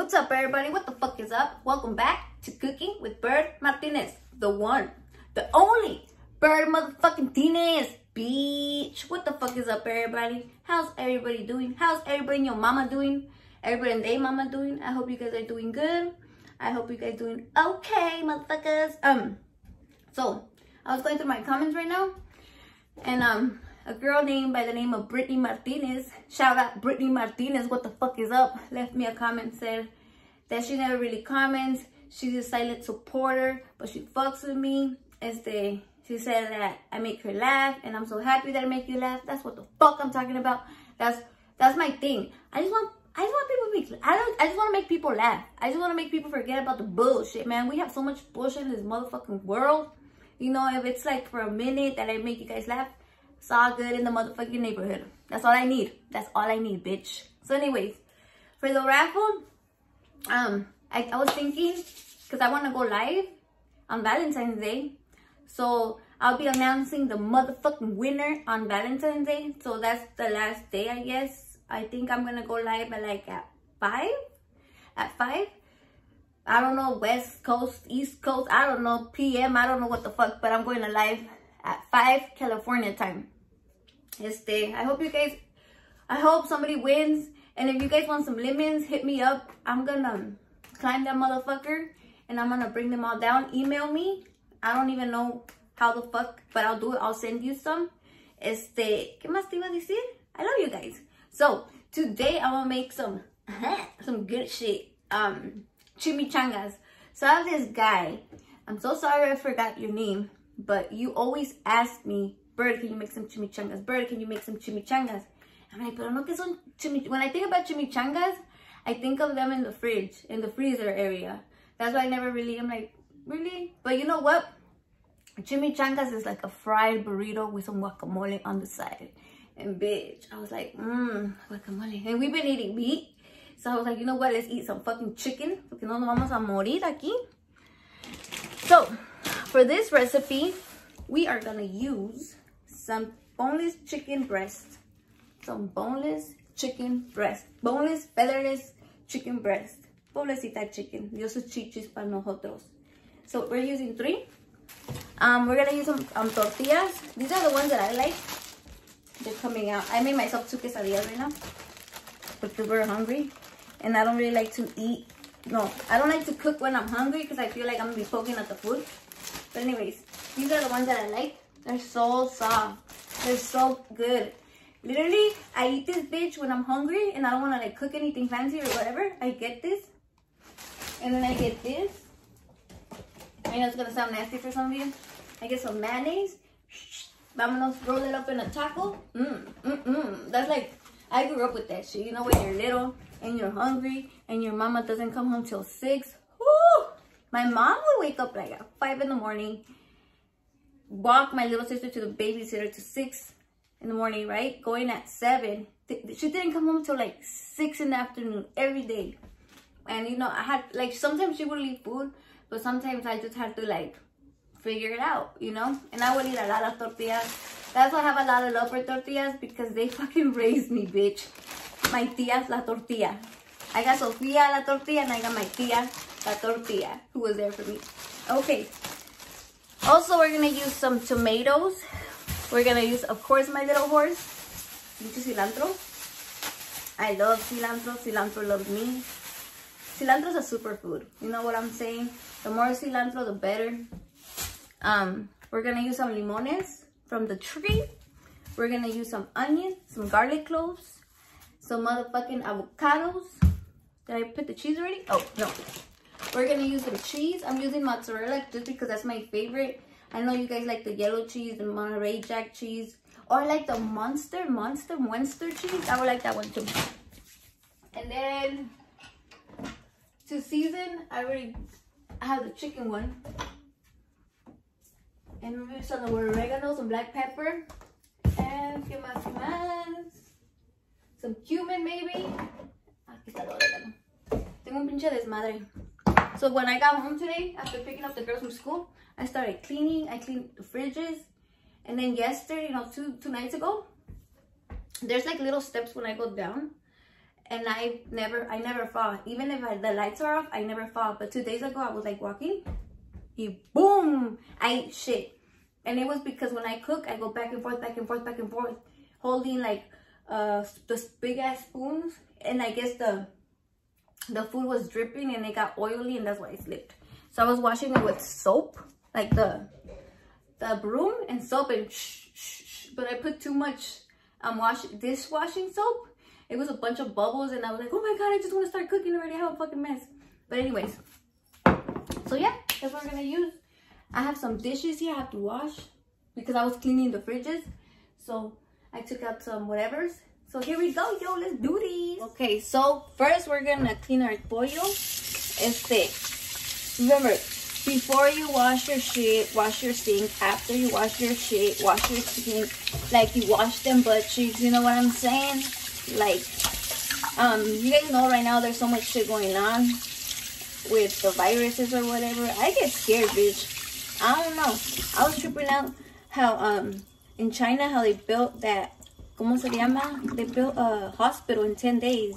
What's up, everybody? What the fuck is up? Welcome back to Cooking with Bird Martinez, the one, the only Bird motherfucking Martinez, bitch. What the fuck is up, everybody? How's everybody doing? How's everybody and your mama doing? Everybody and their mama doing? I hope you guys are doing good. I hope you guys doing okay, motherfuckers. Um, so I was going through my comments right now, and um, a girl named by the name of Brittany Martinez, shout out Brittany Martinez, what the fuck is up, left me a comment, said that she never really comments, she's a silent supporter, but she fucks with me, este, she said that I make her laugh, and I'm so happy that I make you laugh, that's what the fuck I'm talking about, that's, that's my thing, I just want, I just want people to make, I don't, I just want to make people laugh, I just want to make people forget about the bullshit, man, we have so much bullshit in this motherfucking world, you know, if it's like for a minute that I make you guys laugh, it's all good in the motherfucking neighborhood. That's all I need. That's all I need, bitch. So anyways, for the raffle, um, I, I was thinking, because I want to go live on Valentine's Day. So I'll be announcing the motherfucking winner on Valentine's Day. So that's the last day, I guess. I think I'm going to go live at like at 5? At 5? I don't know, West Coast, East Coast, I don't know, PM, I don't know what the fuck, but I'm going to live at 5 California time. Este, I hope you guys, I hope somebody wins. And if you guys want some lemons, hit me up. I'm gonna climb that motherfucker and I'm gonna bring them all down. Email me. I don't even know how the fuck, but I'll do it. I'll send you some. Este, ¿qué más te iba a decir? I love you guys. So, today I'm gonna make some, some good shit. Um, chimichangas. So I have this guy. I'm so sorry I forgot your name but you always ask me, Bird, can you make some chimichangas? Bird, can you make some chimichangas? I'm like, pero no que son chimichangas. When I think about chimichangas, I think of them in the fridge, in the freezer area. That's why I never really, I'm like, really? But you know what? Chimichangas is like a fried burrito with some guacamole on the side. And bitch, I was like, mmm, guacamole. And we've been eating meat. So I was like, you know what? Let's eat some fucking chicken. Porque no nos vamos a morir aquí. So, for this recipe, we are gonna use some boneless chicken breast. Some boneless chicken breast. Boneless, featherless chicken breast. Pobrecita chicken. Dios chichis para nosotros. So we're using three. Um, we're gonna use some um, tortillas. These are the ones that I like. They're coming out. I made myself two quesadillas right now because we're hungry. And I don't really like to eat. No, I don't like to cook when I'm hungry because I feel like I'm gonna be poking at the food. But anyways, these are the ones that I like. They're so soft. They're so good. Literally, I eat this bitch when I'm hungry and I don't want to like cook anything fancy or whatever. I get this. And then I get this. I know it's going to sound nasty for some of you. I get some mayonnaise. Vámonos, roll it up in a taco. Mmm, mmm, mmm. That's like, I grew up with that shit. You know, when you're little and you're hungry and your mama doesn't come home till 6. My mom would wake up like at 5 in the morning, walk my little sister to the babysitter to 6 in the morning, right? Going at 7. She didn't come home till like 6 in the afternoon every day. And, you know, I had, like, sometimes she would leave food, but sometimes I just had to, like, figure it out, you know? And I would eat a lot of tortillas. That's why I have a lot of love for tortillas, because they fucking raised me, bitch. My tia's la tortilla. I got Sofia la tortilla, and I got my tia la tortilla, who was there for me. Okay. Also, we're going to use some tomatoes. We're going to use, of course, my little horse. Mucho cilantro. I love cilantro. Cilantro loves me. Cilantro is a superfood. You know what I'm saying? The more cilantro, the better. Um, we're going to use some limones from the tree. We're going to use some onions, some garlic cloves, some motherfucking avocados. Did I put the cheese already? Oh, no. We're going to use some cheese. I'm using mozzarella just because that's my favorite. I know you guys like the yellow cheese, the Monterey Jack cheese. Or like the Monster, Monster, Monster cheese. I would like that one too. And then to season, I already have the chicken one. And maybe some oregano, some black pepper. And ¿qué más? Some cumin maybe. Ah, aquí está el oregano. Tengo un pinche desmadre. So when I got home today, after picking up the girls from school, I started cleaning. I cleaned the fridges. And then yesterday, you know, two, two nights ago, there's like little steps when I go down. and I never, I never fall. Even if I, the lights are off, I never fall. But two days ago, I was like walking, he boom, I ate shit. And it was because when I cook, I go back and forth, back and forth, back and forth, holding like uh the big ass spoons. And I guess the the food was dripping and it got oily and that's why it slipped. So I was washing it with soap, like the the broom and soap and shh, shh, shh. but I put too much um wash dishwashing soap it was a bunch of bubbles and I was like, oh my God, I just want to start cooking already. I have a fucking mess. But anyways, so yeah, that's what we're gonna use. I have some dishes here I have to wash because I was cleaning the fridges. So I took out some whatevers. So here we go, yo, let's do this. Okay, so first we're gonna clean our pollo. Este, remember, before you wash your shit, wash your sink. After you wash your shit, wash your sink. Like you wash them butt cheeks, you know what I'm saying? like um you guys know right now there's so much shit going on with the viruses or whatever i get scared bitch i don't know i was tripping out how um in china how they built that como se llama they built a hospital in 10 days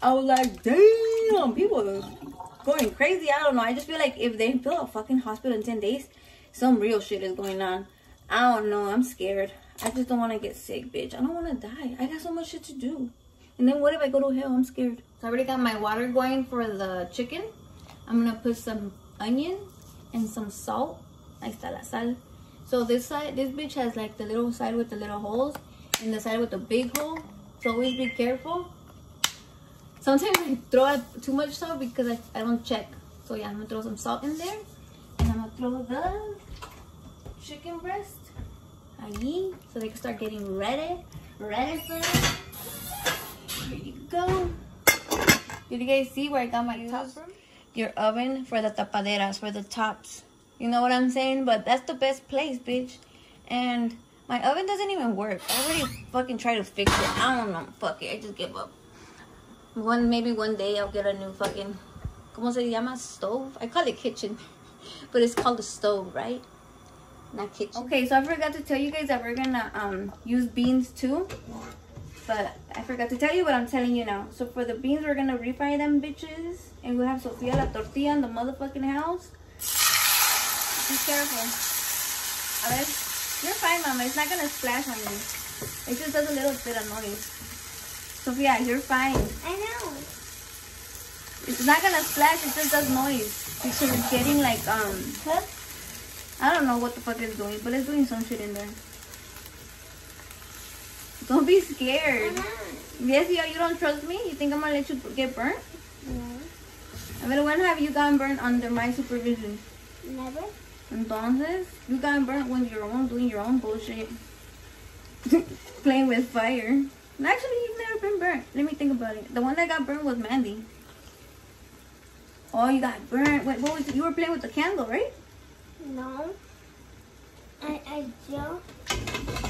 i was like damn people are going crazy i don't know i just feel like if they built a fucking hospital in 10 days some real shit is going on i don't know i'm scared I just don't want to get sick, bitch. I don't want to die. I got so much shit to do. And then what if I go to hell? I'm scared. So I already got my water going for the chicken. I'm going to put some onion and some salt. Ahí está la sal. So this side, this bitch has like the little side with the little holes and the side with the big hole. So always be careful. Sometimes I throw out too much salt because I, I don't check. So yeah, I'm to throw some salt in there. And I'm to throw the chicken breast allí so they can start getting ready ready for it here you go did you guys see where i got my tops from your oven for the tapaderas for the tops you know what i'm saying but that's the best place bitch and my oven doesn't even work i already fucking tried to fix it i don't know fuck it i just give up one maybe one day i'll get a new fucking como se llama stove i call it kitchen but it's called a stove right not kitchen. Okay, so I forgot to tell you guys that we're gonna um use beans too. But I forgot to tell you, what I'm telling you now. So for the beans, we're gonna refry them bitches. And we have Sofia la tortilla in the motherfucking house. Be careful. A ver, you're fine, mama. It's not gonna splash on you. It just does a little bit of noise. Sofia, you're fine. I know. It's not gonna splash, it just does noise. Because it's getting like, um, huh? I don't know what the fuck it's doing, but it's doing some shit in there. Don't be scared. Yes, yo, you don't trust me? You think I'm gonna let you get burnt? No. I mean, when have you gotten burnt under my supervision? Never. Entonces, you got burnt when you're own doing your own bullshit. Playing with fire. Actually, you've never been burnt. Let me think about it. The one that got burnt was Mandy. Oh, you got burnt. Wait, what was it? You were playing with the candle, right? No. I, I don't.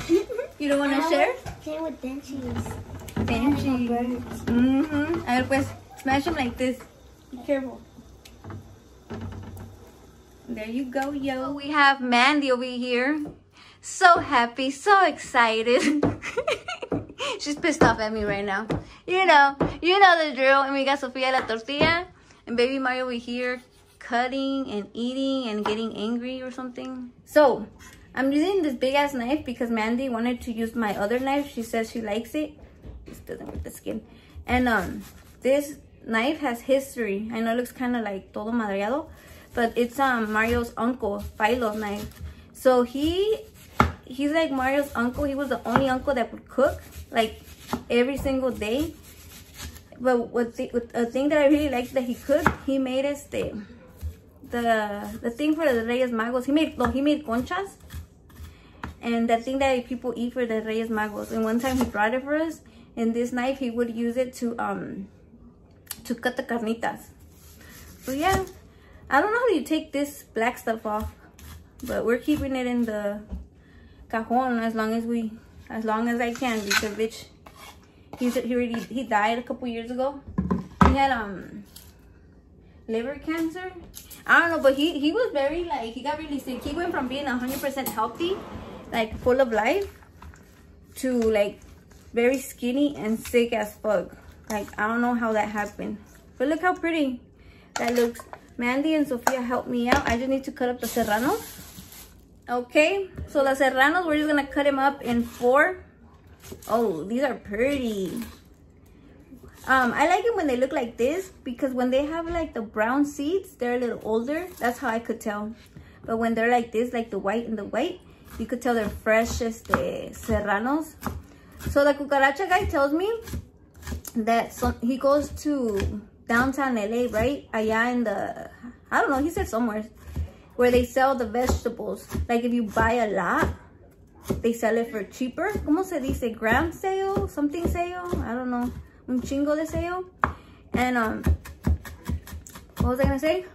you don't want to share? Playing with benchies. Benchies. Mm-hmm. A ver, pues, smash them like this. Be careful. There you go, yo. We have Mandy over here. So happy, so excited. She's pissed off at me right now. You know, you know the drill. And we got Sofia la tortilla. And baby Mario over here cutting and eating and getting angry or something. So, I'm using this big ass knife because Mandy wanted to use my other knife. She says she likes it. This doesn't with the skin. And um, this knife has history. I know it looks kind of like todo madreado, but it's um Mario's uncle, Philo's knife. So he, he's like Mario's uncle. He was the only uncle that would cook like every single day. But what the, a thing that I really liked that he cooked, he made este, the the thing for the Reyes Magos. He made no, he made conchas, and that thing that people eat for the Reyes Magos. And one time he brought it for us. And this knife, he would use it to um to cut the carnitas. So yeah, I don't know how you take this black stuff off, but we're keeping it in the cajon as long as we, as long as I can because bitch, he's he already he died a couple years ago. He had um liver cancer I don't know, but he he was very like he got really sick. He went from being hundred percent healthy, like full of life, to like very skinny and sick as fuck. Like, I don't know how that happened. But look how pretty that looks. Mandy and Sophia helped me out. I just need to cut up the serranos. Okay, so the serranos, we're just gonna cut them up in four. Oh, these are pretty. Um, I like it when they look like this because when they have like the brown seeds, they're a little older. That's how I could tell. But when they're like this, like the white and the white, you could tell they're fresh este, serranos. So the cucaracha guy tells me that some, he goes to downtown LA, right? Allá in the, I don't know, he said somewhere where they sell the vegetables. Like if you buy a lot, they sell it for cheaper. ¿Cómo se dice? Gram sale? Something sale? I don't know. Un chingo de sale. And, um, what was I gonna say?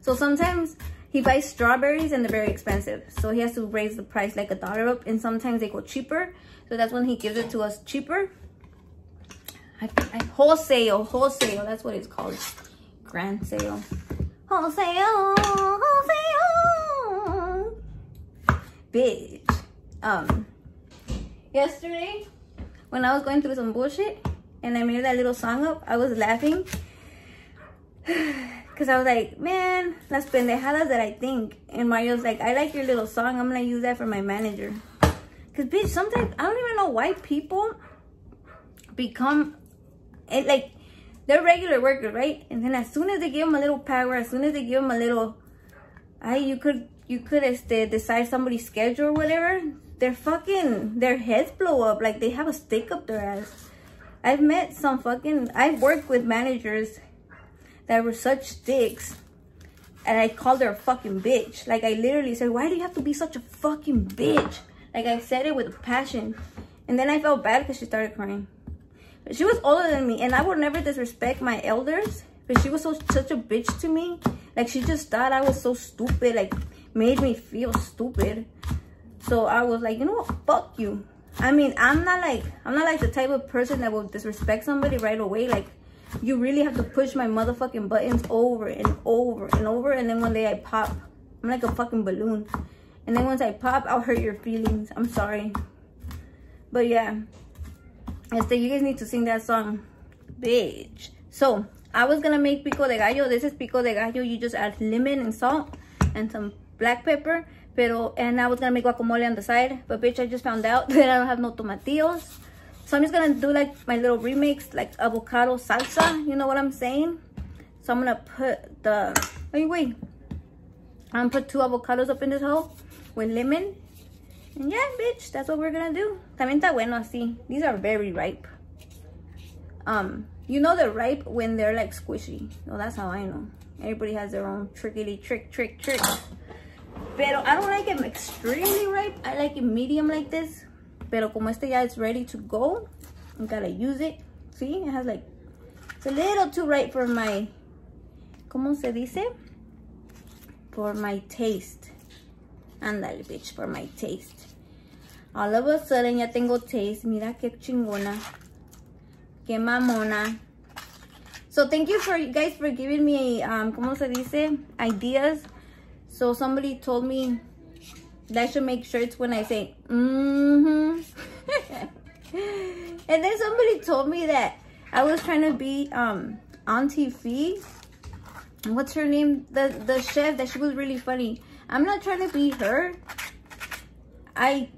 So sometimes he buys strawberries and they're very expensive. So he has to raise the price like a dollar up and sometimes they go cheaper. So that's when he gives it to us cheaper. I, I, wholesale, wholesale, that's what it's called. Grand sale. Wholesale, wholesale. Bitch. Um, yesterday, when I was going through some bullshit and I made that little song up, I was laughing. Because I was like, man, las pendejadas that I think. And Mario's like, I like your little song. I'm going to use that for my manager. Because, bitch, sometimes I don't even know why people become, it, like, they're regular workers, right? And then as soon as they give them a little power, as soon as they give them a little, I, you could, you could este, decide somebody's schedule or whatever, their fucking, their heads blow up. Like, they have a stick up their ass. I've met some fucking, I've worked with managers that were such dicks. And I called her a fucking bitch. Like, I literally said, why do you have to be such a fucking bitch? Like, I said it with passion. And then I felt bad because she started crying. She was older than me. And I would never disrespect my elders. But she was so such a bitch to me. Like, she just thought I was so stupid. Like, made me feel stupid. So I was like, you know what? Fuck you. I mean, I'm not like, I'm not like the type of person that will disrespect somebody right away. Like, you really have to push my motherfucking buttons over and over and over. And then one day I pop. I'm like a fucking balloon. And then once I pop, I'll hurt your feelings. I'm sorry. But yeah. Este, you guys need to sing that song. Bitch. So, I was gonna make pico de gallo. This is pico de gallo. You just add lemon and salt and some black pepper. Pero, and I was gonna make guacamole on the side. But bitch, I just found out that I don't have no tomatillos. So I'm just gonna do like my little remix, like avocado salsa. You know what I'm saying? So I'm gonna put the, wait, wait. I'm gonna put two avocados up in this hole with lemon. Yeah, bitch, that's what we're gonna do. También está bueno así. These are very ripe. Um, you know they're ripe when they're like squishy. Well, that's how I know. Everybody has their own trickety trick, trick, trick. Pero I don't like them extremely ripe. I like it medium like this. Pero como este ya is ready to go, I gotta use it. See, it has like, it's a little too ripe for my, ¿cómo se dice? For my taste. Ándale, bitch, for my taste. All of a sudden ya tengo taste. Mira qué chingona. Qué mamona. So thank you for you guys for giving me, um, ¿cómo se dice? Ideas. So somebody told me that I should make shirts when I say, mm-hmm. and then somebody told me that I was trying to be um Auntie Fee. What's her name? The the chef that she was really funny. I'm not trying to be her. I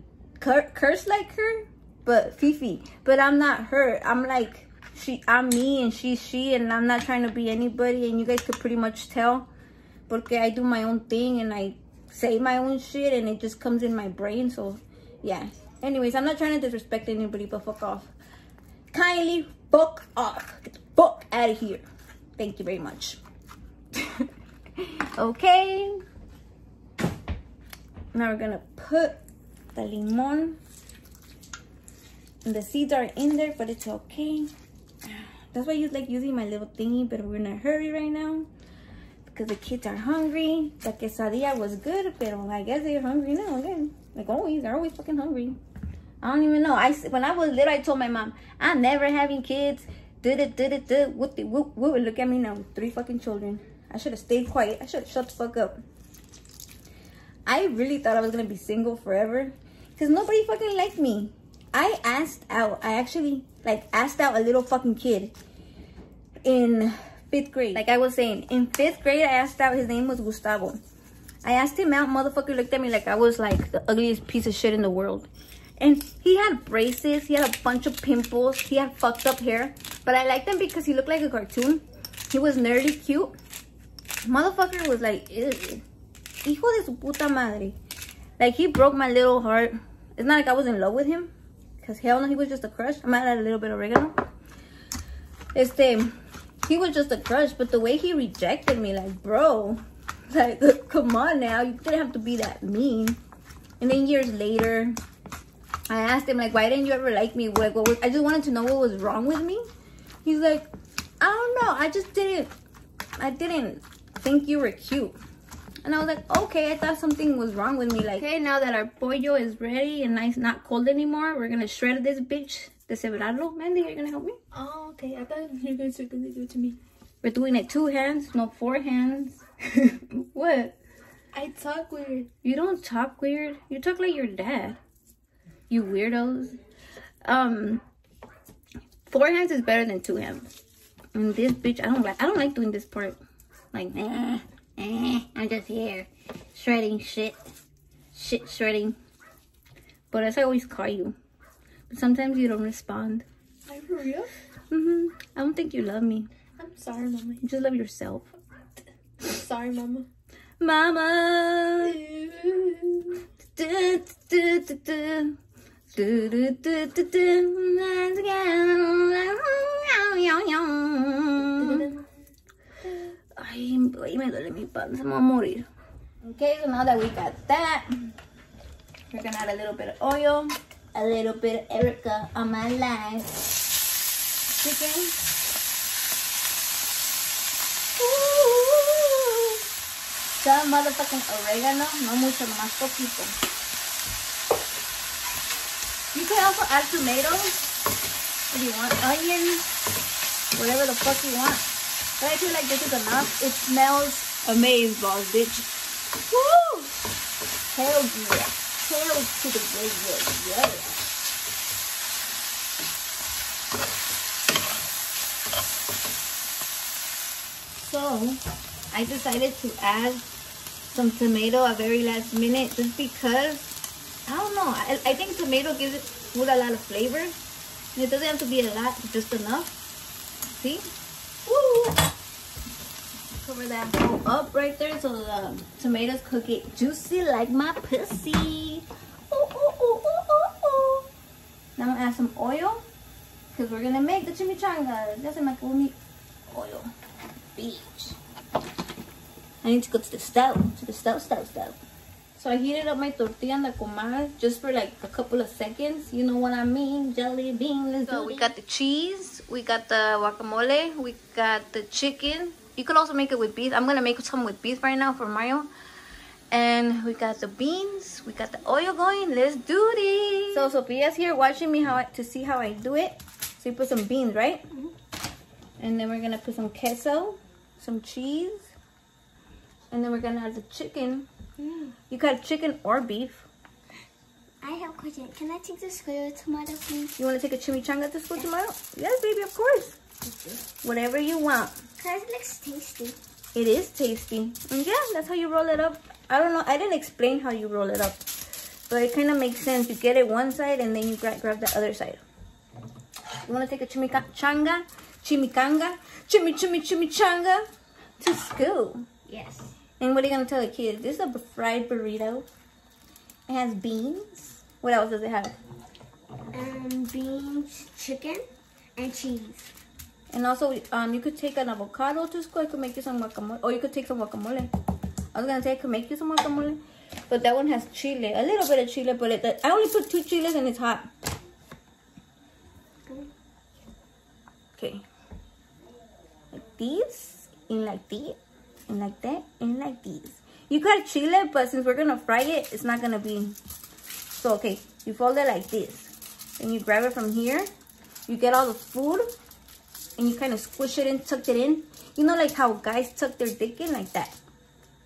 cur curse like her, but Fifi. But I'm not her. I'm like she. I'm me, and she's she, and I'm not trying to be anybody. And you guys could pretty much tell, porque I do my own thing and I say my own shit, and it just comes in my brain. So yeah. Anyways, I'm not trying to disrespect anybody, but fuck off. Kindly fuck off. Get the fuck out of here. Thank you very much. okay. Now we're gonna put the limon. And the seeds are in there, but it's okay. That's why I use like using my little thingy, but we're in a hurry right now. Because the kids are hungry. The quesadilla was good, but I guess they're hungry now again. Like always, they're always fucking hungry. I don't even know. I when I was little, I told my mom, I'm never having kids. Did it, did it, did whoop. Look at me now, three fucking children. I should have stayed quiet. I should have shut the fuck up. I really thought I was gonna be single forever, cause nobody fucking liked me. I asked out. I actually like asked out a little fucking kid in fifth grade. Like I was saying, in fifth grade, I asked out. His name was Gustavo. I asked him out. Motherfucker looked at me like I was like the ugliest piece of shit in the world. And he had braces. He had a bunch of pimples. He had fucked up hair. But I liked him because he looked like a cartoon. He was nerdy cute. Motherfucker was like, Ew. Hijo de su puta madre. Like he broke my little heart. It's not like I was in love with him. Because hell no, he was just a crush. I might add a little bit of oregano. Este, he was just a crush. But the way he rejected me, like, bro. Like, come on now. You didn't have to be that mean. And then years later, I asked him, like, why didn't you ever like me? Like, what was, I just wanted to know what was wrong with me. He's like, I don't know. I just didn't, I didn't think you were cute. And I was like, okay, I thought something was wrong with me. Like, okay, now that our pollo is ready and nice, not cold anymore, we're gonna shred this bitch, deshebrarlo. Mandy, you're gonna help me? Oh, okay. I thought you guys were gonna do it to me. We're doing it two hands, no four hands. what? I talk weird. You don't talk weird. You talk like your dad. You weirdos. Um, four hands is better than two hands. And this bitch, I don't like. I don't like doing this part. Like, eh, eh, I'm just here shredding shit, shit shredding. But as I always call you, but sometimes you don't respond. Are for real? Mhm. I don't think you love me. I'm sorry, Mama. You just love yourself. Sorry, Mama. Mama. Duele mi panza, me voy a morir. Okay, so now that we got that, we're gonna add a little bit of oil, a little bit of Erica on my life. Chicken. Ooh. Some motherfucking oregano, no mucho, más poquito. You can also add tomatoes if you want, onions, whatever the fuck you want. But I feel like this is enough. It smells amazing, balls, bitch. Woo! Hell yeah. Hell to the good, good, yeah. So, I decided to add some tomato at very last minute just because, I don't know, I, I think tomato gives it food a lot of flavor. It doesn't have to be a lot, just enough. See? Woo! Cover that bowl up right there so the tomatoes cook it juicy like my pussy. Ooh, ooh, ooh, ooh, ooh, ooh. Now I'm gonna add some oil because we're gonna make the chimichangas. That's my only oil. Beach. I need to go to the stove, to the stove, stove, stove. So I heated up my tortilla and the comal just for like a couple of seconds. You know what I mean? Jelly bean. Let's so we got the cheese, we got the guacamole, we got the chicken. You could also make it with beef. I'm gonna make some with beef right now for Mario. And we got the beans, we got the oil going. Let's do this. So Sophia's here watching me how I, to see how I do it. So you put some beans, right? Mhm. And then we're gonna put some queso, some cheese, and then we're gonna add the chicken. You got chicken or beef. I have a question. Can I take the square tomato, please? You wanna take a chimichanga to school tomorrow? Yes, baby, of course. Whatever you want. Cause it looks tasty. It is tasty. And yeah, that's how you roll it up. I don't know. I didn't explain how you roll it up. But it kind of makes sense. You get it one side and then you grab, grab the other side. You want to take a chimichanga, chimicanga, chimi chimi chimichanga to school. Yes. And what are you going to tell the kids? This is a fried burrito. It has beans. What else does it have? Um, beans, chicken, and cheese. And also, um, you could take an avocado to school. I could make you some guacamole. Or you could take some guacamole. I was gonna say I could make you some guacamole, but that one has chile, a little bit of chile. But it, I only put two chiles and it's hot. Okay, like these, and like these, and like that, and like these. You got chile, but since we're gonna fry it, it's not gonna be. So okay, you fold it like this, and you grab it from here. You get all the food, and you kind of squish it in, tuck it in. You know, like how guys tuck their dick in, like that.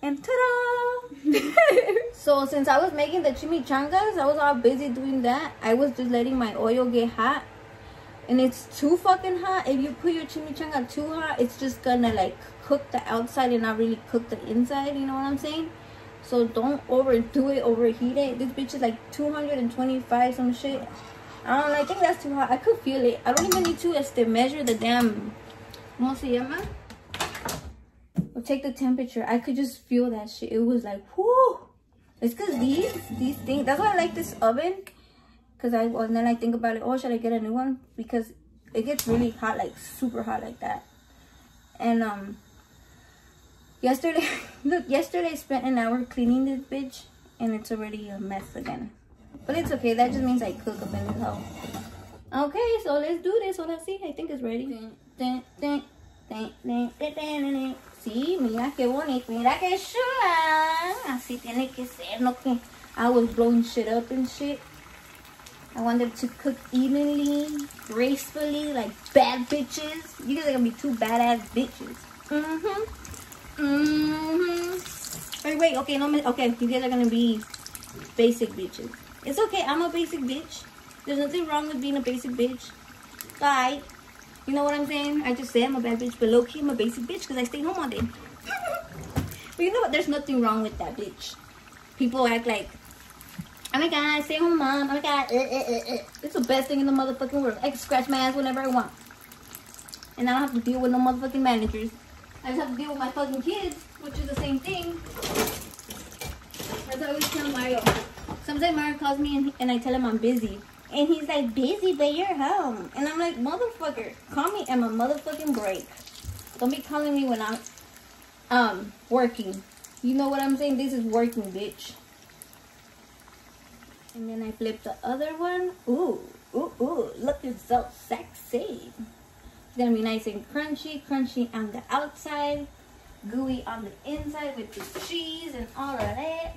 And ta-da! so since I was making the chimichangas, I was all busy doing that. I was just letting my oil get hot. And it's too fucking hot. If you put your chimichanga too hot, it's just gonna like cook the outside and not really cook the inside. You know what I'm saying? So don't overdo it, overheat it. This bitch is like 225 some shit. I don't know, I think that's too hot. I could feel it. I don't even need to este, measure the damn, ¿cómo se llama? Or take the temperature. I could just feel that shit. It was like, whoo. It's because these, these things, that's why I like this oven. Because I, and then I think about it, oh, should I get a new one? Because it gets really hot, like super hot like that. And, um, yesterday, look, yesterday I spent an hour cleaning this bitch. And it's already a mess again. But it's okay. That just means I cook up in this house. Okay, so let's do this. Let's see. I think it's ready. Sí, mira qué bonito. Mira qué chula. Así tiene que ser, no que I was blowing shit up and shit. I wanted to cook evenly, gracefully, like bad bitches. You guys are gonna be two badass bitches. Mm-hmm. Mm-hmm. Wait, wait, okay, no, okay, you guys are gonna be basic bitches. It's okay, I'm a basic bitch. There's nothing wrong with being a basic bitch. Bye. You know what I'm saying? I just say I'm a bad bitch, but low key I'm a basic bitch because I stay home all day. but you know what? There's nothing wrong with that bitch. People act like, oh my god, stay home mom. Oh my god, uh, uh, uh. it's the best thing in the motherfucking world. I can scratch my ass whenever I want. And I don't have to deal with no motherfucking managers. I just have to deal with my fucking kids, which is the same thing. That's what I always tell Mario. Sometimes Mario calls me and, and I tell him I'm busy. And he's like, busy, but you're home. And I'm like, motherfucker, call me at my motherfucking break. Don't be calling me when I'm um working. You know what I'm saying? This is working, bitch. And then I flip the other one. Ooh, ooh, ooh, looking so sexy. It's gonna be nice and crunchy, crunchy on the outside, gooey on the inside with the cheese and all of that.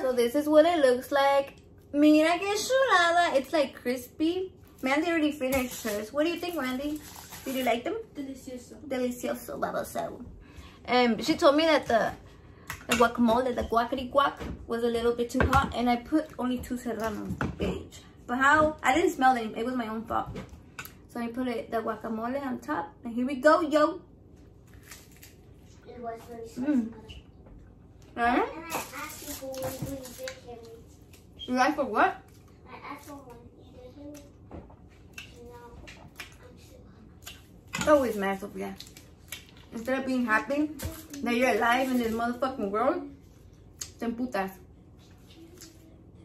So this is what it looks like. Mira que chulada. It's like crispy. Mandy already finished hers. What do you think, Randy? Did you like them? Delicioso. Delicioso, baboso. And she told me that the, the guacamole, the guacity guac, was a little bit too hot, and I put only two serranos, bitch. But how? I didn't smell them. It was my own fault. So I put it, the guacamole on top, and here we go, yo. It was spicy. Mm. And I asked you for you. You what? I asked for one. You did hear me. And now I'm still Always mad, Sophia. Instead of being happy that you're alive in this motherfucking world, te putas.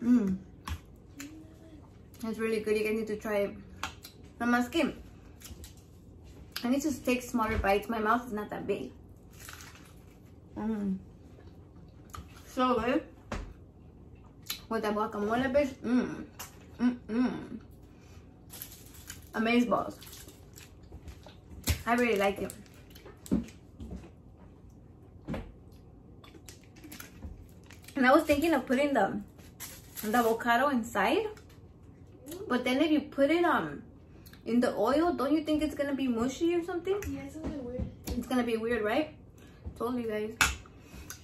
Mmm. That's really good. You guys need to try it. Skin. I need to take smaller bites. My mouth is not that big. Mmm. So good. With that guacamole, bitch. Mmm. Mmm. Mmm. Amaze balls. I really like it. And I was thinking of putting the the avocado inside. But then if you put it um in the oil, don't you think it's gonna be mushy or something? Yeah, it's a little weird. It's gonna be weird, right? Told you guys.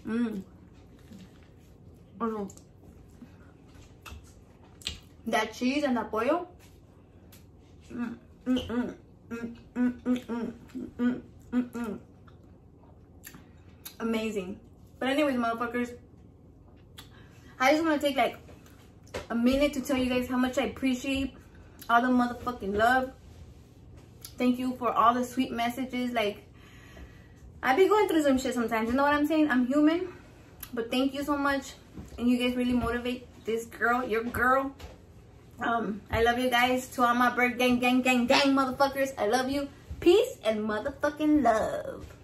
Mmm. That cheese and that pollo. Amazing. But anyways, motherfuckers, I just want to take like a minute to tell you guys how much I appreciate all the motherfucking love. Thank you for all the sweet messages. Like, I be going through some shit sometimes. You know what I'm saying? I'm human. But thank you so much and you guys really motivate this girl, your girl. Um, I love you guys. To all my bird gang, gang, gang, gang motherfuckers. I love you. Peace and motherfucking love.